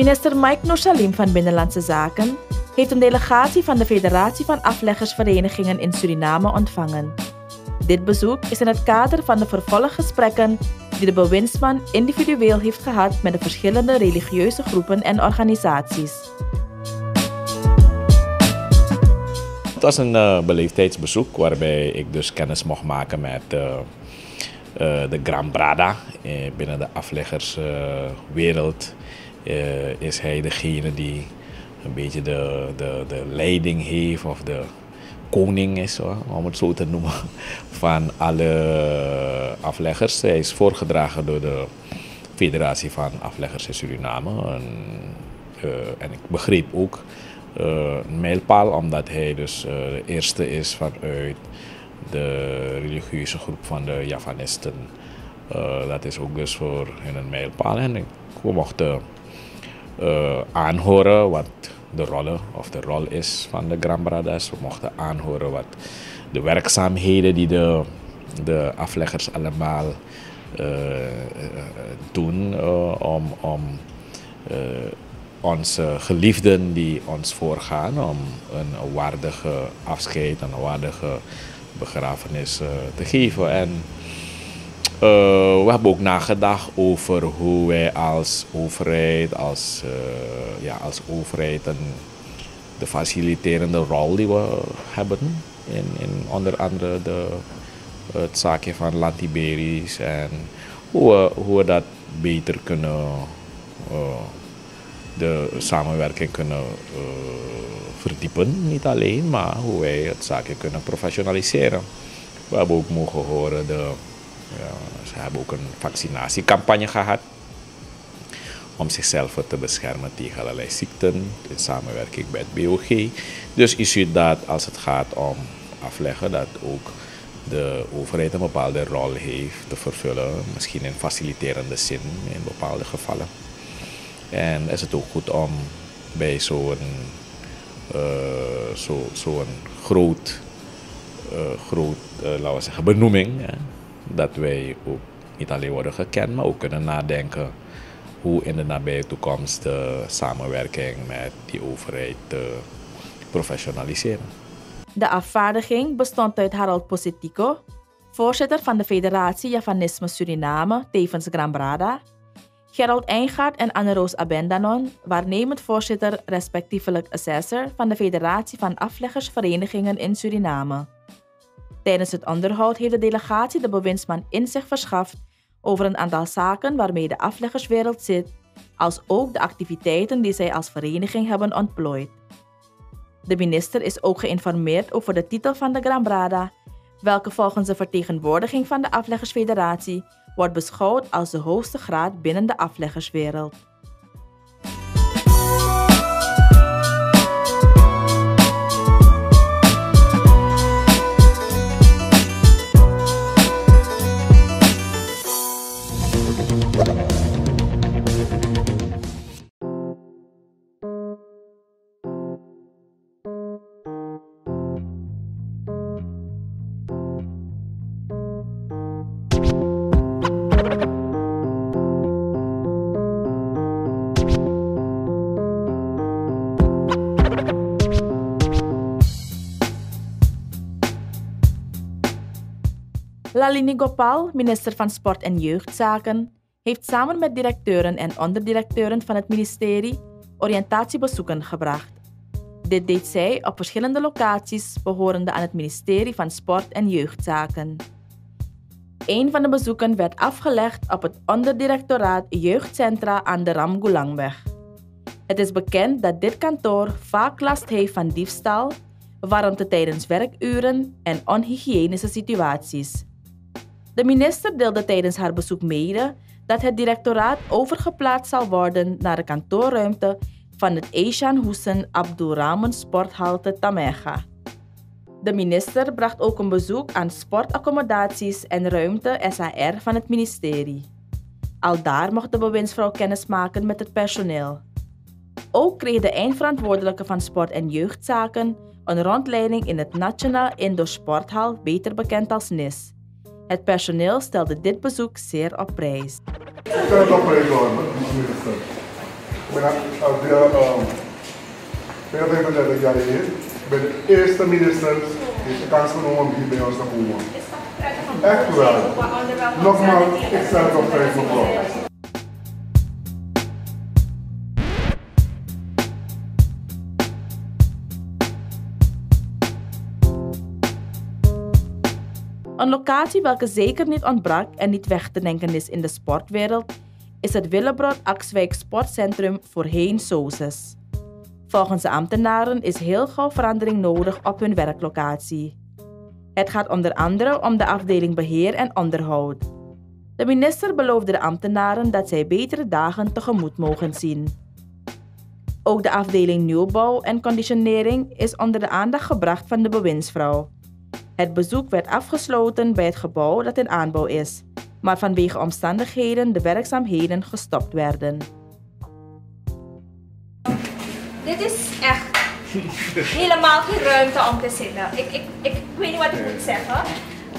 Minister Mike Noorsalim van Binnenlandse Zaken heeft een delegatie van de Federatie van Afleggersverenigingen in Suriname ontvangen. Dit bezoek is in het kader van de vervolggesprekken die de bewindsman individueel heeft gehad met de verschillende religieuze groepen en organisaties. Het was een uh, beleefdheidsbezoek waarbij ik dus kennis mocht maken met uh, uh, de Gran Brada. binnen de afleggerswereld is hij degene die een beetje de, de, de leiding heeft of de koning is, om het zo te noemen, van alle afleggers. Hij is voorgedragen door de Federatie van Afleggers in Suriname. En, uh, en ik begreep ook uh, een mijlpaal, omdat hij dus de eerste is vanuit de religieuze groep van de Javanisten. Dat is ook dus voor hun een mijlpaal. En we mochten aanhoren wat de rollen of de rol is van de Gran Bradas. We mochten aanhoren wat de werkzaamheden die de, de afleggers allemaal uh, doen om, om onze geliefden die ons voorgaan, om een waardige afscheid, een waardige begrafenis te geven. En we hebben ook nagedacht over hoe wij als overheid, als, uh, ja, als overheid en de faciliterende rol die we hebben. In, in onder andere de, het zaakje van Lantiberisch en hoe we, hoe we dat beter kunnen, uh, de samenwerking kunnen verdiepen. Niet alleen, maar hoe wij het zaakje kunnen professionaliseren. We hebben ook mogen horen de ze hebben ook een vaccinatiecampagne gehad om zichzelf te beschermen tegen allerlei ziekten in samenwerking met het BOG. Dus je ziet dat als het gaat om afleggen, dat ook de overheid een bepaalde rol heeft te vervullen, misschien in faciliterende zin in bepaalde gevallen. En is het ook goed om bij zo'n uh, zo, zo groot, uh, groot uh, laten we zeggen, benoeming, dat wij ook niet alleen worden gekend, maar ook kunnen nadenken hoe in de nabije toekomst de samenwerking met die overheid te professionaliseren. De afvaardiging bestond uit Harold Positico, voorzitter van de Federatie Javanisme Suriname, tevens Gran Brada, Gerald Eingaard en Anne-Roos Abendanon, waarnemend voorzitter respectievelijk assessor van de Federatie van Afleggersverenigingen in Suriname. Tijdens het onderhoud heeft de delegatie de bewindsman inzicht verschaft over een aantal zaken waarmee de afleggerswereld zit, als ook de activiteiten die zij als vereniging hebben ontplooid. De minister is ook geïnformeerd over de titel van de Gran Brada, welke volgens de vertegenwoordiging van de Afleggersfederatie wordt beschouwd als de hoogste graad binnen de afleggerswereld. Lalini Gopal, minister van Sport en Jeugdzaken, heeft samen met directeuren en onderdirecteuren van het ministerie oriëntatiebezoeken gebracht. Dit deed zij op verschillende locaties behorende aan het ministerie van Sport en Jeugdzaken. Een van de bezoeken werd afgelegd op het onderdirectoraat Jeugdcentra aan de Ramgulangweg. Het is bekend dat dit kantoor vaak last heeft van diefstal, warmte tijdens werkuren en onhygiënische situaties. De minister deelde tijdens haar bezoek mede dat het directoraat overgeplaatst zal worden naar de kantoorruimte van het Asian Hussein Abdurrahman Sporthalte Tamega. De minister bracht ook een bezoek aan sportaccommodaties en ruimte SAR van het ministerie. Al daar mocht de bewindsvrouw kennis maken met het personeel. Ook kreeg de eindverantwoordelijke van sport- en jeugdzaken een rondleiding in het Nationaal Indoor Sporthal, beter bekend als NIS. Het personeel stelde dit bezoek zeer op prijs. ben al de, ben 35 jaar hier. Ik ben de eerste minister die de kans genomen om hier bij ons te komen. Echt wel. Nogmaals, ik het op prijs mevrouw. Een locatie welke zeker niet ontbrak en niet weg te denken is in de sportwereld, is het Willebrod Axwijk Sportcentrum voorheen SOSES. Volgens de ambtenaren is heel gauw verandering nodig op hun werklocatie. Het gaat onder andere om de afdeling beheer en onderhoud. De minister beloofde de ambtenaren dat zij betere dagen tegemoet mogen zien. Ook de afdeling nieuwbouw en conditionering is onder de aandacht gebracht van de bewindsvrouw. Het bezoek werd afgesloten bij het gebouw dat in aanbouw is, maar vanwege omstandigheden de werkzaamheden gestopt werden. Dit is echt helemaal geen ruimte om te zitten. Ik, ik, ik, weet niet wat ik moet zeggen.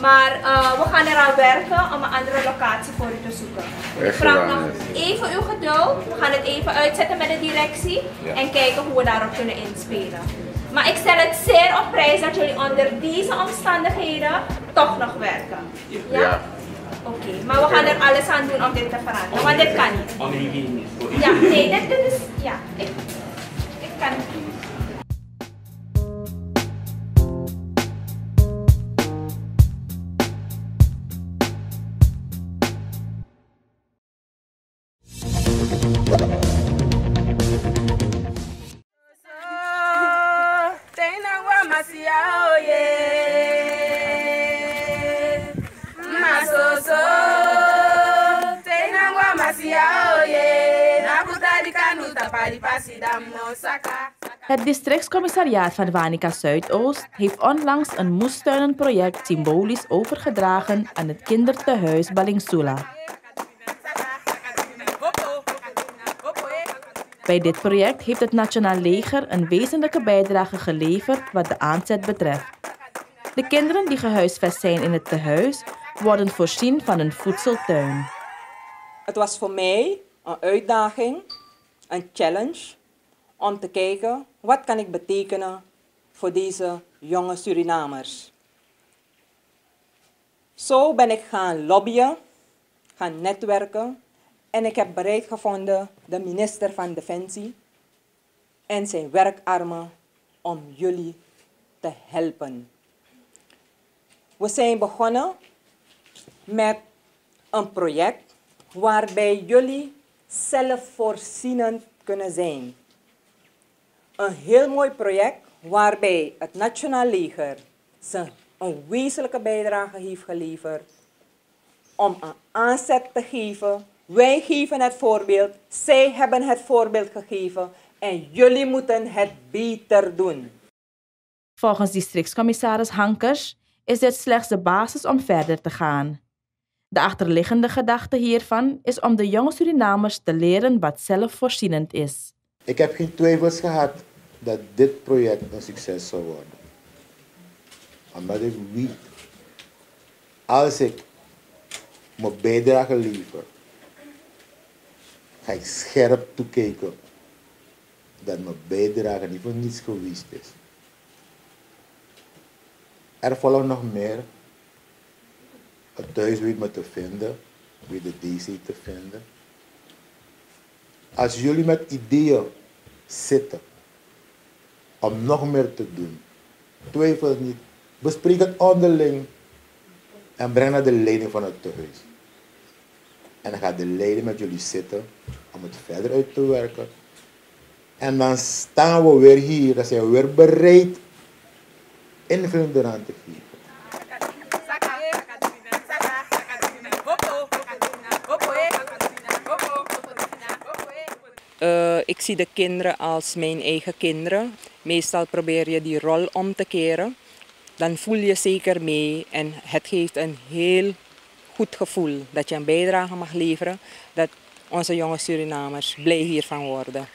Maar uh, we gaan eraan werken om een andere locatie voor u te zoeken. Ik vraag nog even uw geduld. We gaan het even uitzetten met de directie en kijken hoe we daarop kunnen inspelen. Maar ik stel het zeer op prijs dat jullie onder deze omstandigheden toch nog werken. Ja? ja. Oké, maar we gaan er alles aan doen om dit te veranderen, want dit kan niet. Onhygiënisch. Ja, nee, dit, dit is, ja, ik, ik kan niet. Het districtscommissariaat van Wanica Zuidoost heeft onlangs een moestuinenproject symbolisch overgedragen aan het kindertehuis Balingsula. Bij dit project heeft het Nationaal Leger een wezenlijke bijdrage geleverd wat de aanzet betreft. De kinderen die gehuisvest zijn in het tehuis worden voorzien van een voedseltuin. Het was voor mij een uitdaging, een challenge om te kijken wat kan ik betekenen voor deze jonge Surinamers. Zo ben ik gaan lobbyen, gaan netwerken en ik heb bereid gevonden de minister van Defensie en zijn werkarmen om jullie te helpen. We zijn begonnen met een project waarbij jullie zelfvoorzienend kunnen zijn. Een heel mooi project waarbij het Nationaal Leger zijn een wezenlijke bijdrage heeft geleverd om een aanzet te geven. Wij geven het voorbeeld, zij hebben het voorbeeld gegeven en jullie moeten het beter doen. Volgens districtscommissaris Hankers is dit slechts de basis om verder te gaan. De achterliggende gedachte hiervan is om de jonge Surinamers te leren wat zelfvoorzienend is. Ik heb geen twijfels gehad dat dit project een succes zou worden. Omdat ik weet, als ik mijn bijdrage lever, ga ik scherp toekijken dat mijn bijdrage niet voor niets geweest is. Er volgt nog meer. Het thuis weet me te vinden, weet de DC te vinden. Als jullie met ideeën zitten om nog meer te doen, twijfel niet. Bespreek het onderling en breng naar de leiding van het thuis. En dan gaat de leiding met jullie zitten om het verder uit te werken. En dan staan we weer hier, dan zijn we weer bereid invulling eraan te geven. Uh, ik zie de kinderen als mijn eigen kinderen. Meestal probeer je die rol om te keren. Dan voel je zeker mee en het geeft een heel goed gevoel dat je een bijdrage mag leveren. Dat onze jonge Surinamers blij hiervan worden.